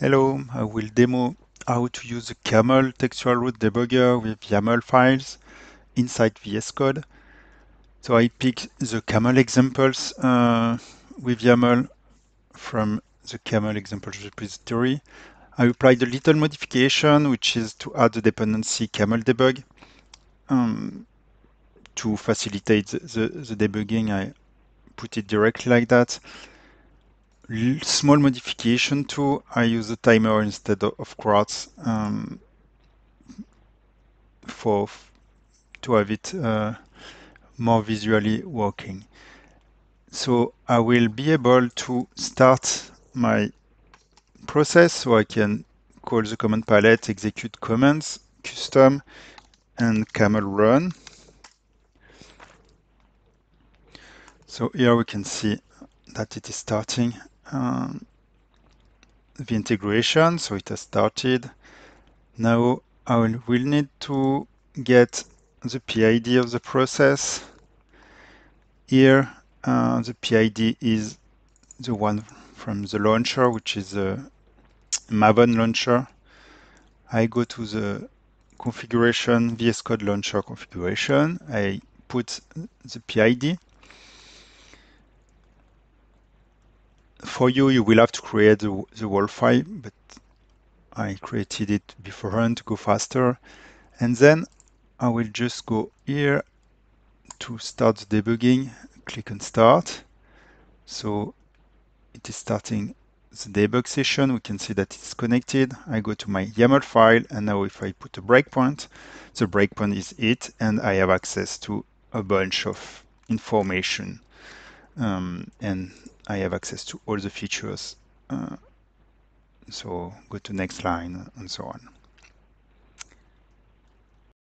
Hello, I will demo how to use the camel textual route debugger with YAML files inside VS Code. So I pick the camel examples uh, with YAML from the camel examples repository. I applied a little modification, which is to add the dependency camel debug. Um, to facilitate the, the, the debugging, I put it directly like that small modification too. I use a timer instead of quartz um, for to have it uh, more visually working. So I will be able to start my process so I can call the command palette, execute commands, custom, and camel run. So here we can see that it is starting um, the integration, so it has started. Now I will, will need to get the PID of the process. Here, uh, the PID is the one from the launcher, which is the Maven launcher. I go to the configuration, VS Code launcher configuration. I put the PID. For you, you will have to create the, the wall file, but I created it beforehand to go faster. And then I will just go here to start debugging, click on start. So it is starting the debug session. We can see that it's connected. I go to my YAML file, and now if I put a breakpoint, the breakpoint is it, and I have access to a bunch of information. Um, and I have access to all the features. Uh, so go to next line and so on.